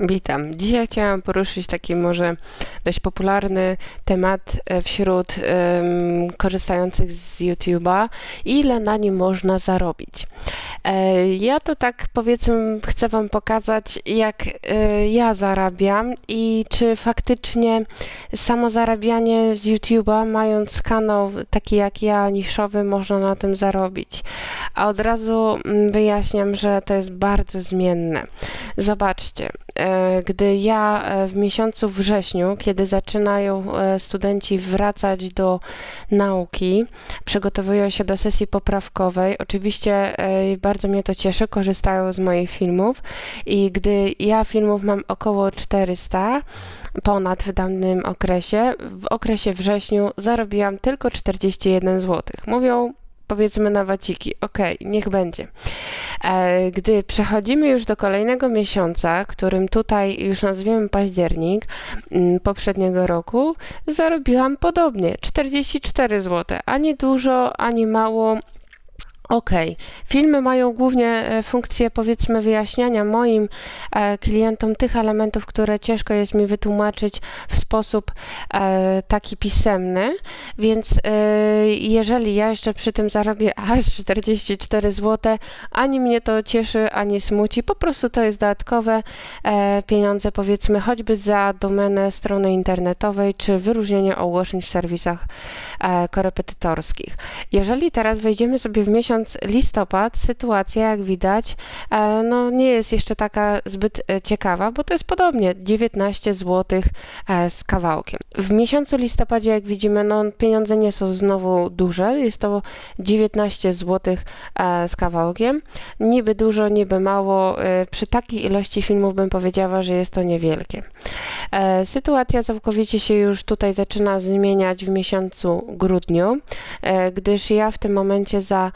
Witam. Dzisiaj chciałam poruszyć taki może dość popularny temat e, wśród um, korzystających z YouTube'a. Ile na nim można zarobić? E, ja to tak powiedzmy chcę Wam pokazać, jak e, ja zarabiam i czy faktycznie samo zarabianie z YouTube'a, mając kanał taki jak ja, niszowy, można na tym zarobić. A od razu mm, wyjaśniam, że to jest bardzo zmienne. Zobaczcie, gdy ja e, w miesiącu wrześniu, kiedy zaczynają e, studenci wracać do nauki, przygotowują się do sesji poprawkowej, oczywiście bardzo mnie to cieszy, korzystają z moich filmów i gdy ja filmów mam około 400, ponad w danym okresie, w okresie wrześniu zarobiłam tylko 41 zł. Mówią, powiedzmy na waciki. Ok, niech będzie. E, gdy przechodzimy już do kolejnego miesiąca, którym tutaj już nazwiemy październik mm, poprzedniego roku, zarobiłam podobnie 44 zł. Ani dużo, ani mało OK. Filmy mają głównie e, funkcję, powiedzmy, wyjaśniania moim e, klientom tych elementów, które ciężko jest mi wytłumaczyć w sposób e, taki pisemny, więc jeżeli ja jeszcze przy tym zarobię aż 44 zł, ani mnie to cieszy, ani smuci, po prostu to jest dodatkowe pieniądze, powiedzmy, choćby za domenę strony internetowej, czy wyróżnienie ogłoszeń w serwisach korepetytorskich. Jeżeli teraz wejdziemy sobie w miesiąc miesiąc listopad sytuacja, jak widać, e, no nie jest jeszcze taka zbyt e, ciekawa, bo to jest podobnie 19 zł e, z kawałkiem. W miesiącu listopadzie, jak widzimy, no pieniądze nie są znowu duże, jest to 19 zł z kawałkiem. Niby dużo, niby mało. Przy takiej ilości filmów bym powiedziała, że jest to niewielkie. Sytuacja całkowicie się już tutaj zaczyna zmieniać w miesiącu grudniu, gdyż ja w tym momencie za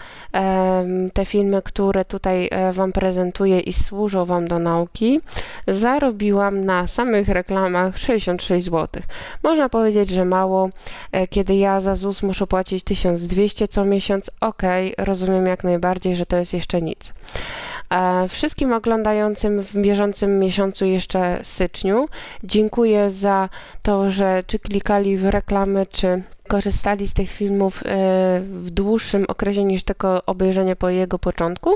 te filmy, które tutaj e, Wam prezentuję i służą Wam do nauki, zarobiłam na samych reklamach 66 zł. Można powiedzieć, że mało, e, kiedy ja za ZUS muszę płacić 1200 co miesiąc, ok, rozumiem jak najbardziej, że to jest jeszcze nic. E, wszystkim oglądającym w bieżącym miesiącu jeszcze styczniu. Dziękuję za to, że czy klikali w reklamy, czy korzystali z tych filmów e, w dłuższym okresie niż tylko obejrzenie po jego początku,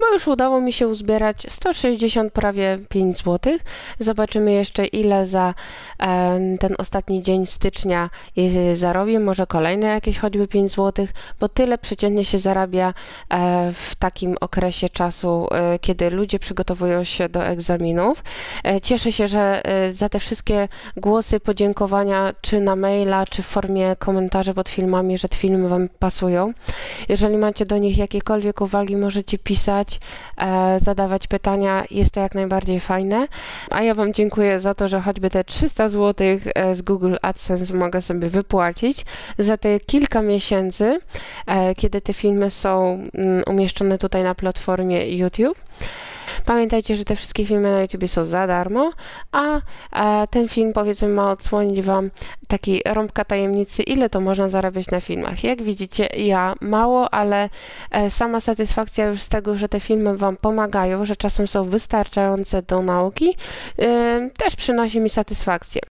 bo już udało mi się uzbierać 160 prawie 5 zł. Zobaczymy jeszcze ile za e, ten ostatni dzień stycznia zarobię, może kolejne jakieś choćby 5 zł, bo tyle przeciętnie się zarabia e, w takim okresie czasu, kiedy ludzie przygotowują się do egzaminów. Cieszę się, że za te wszystkie głosy podziękowania, czy na maila, czy w formie komentarze pod filmami, że te filmy Wam pasują. Jeżeli macie do nich jakiekolwiek uwagi, możecie pisać, e, zadawać pytania, jest to jak najbardziej fajne. A ja Wam dziękuję za to, że choćby te 300 zł e, z Google AdSense mogę sobie wypłacić za te kilka miesięcy, e, kiedy te filmy są mm, umieszczone tutaj na platformie YouTube. Pamiętajcie, że te wszystkie filmy na YouTube są za darmo, a, ten film powiedzmy ma odsłonić Wam taki rąbka tajemnicy, ile to można zarabiać na filmach. Jak widzicie, ja mało, ale e, sama satysfakcja już z tego, że te filmy Wam pomagają, że czasem są wystarczające do nauki, e, też przynosi mi satysfakcję.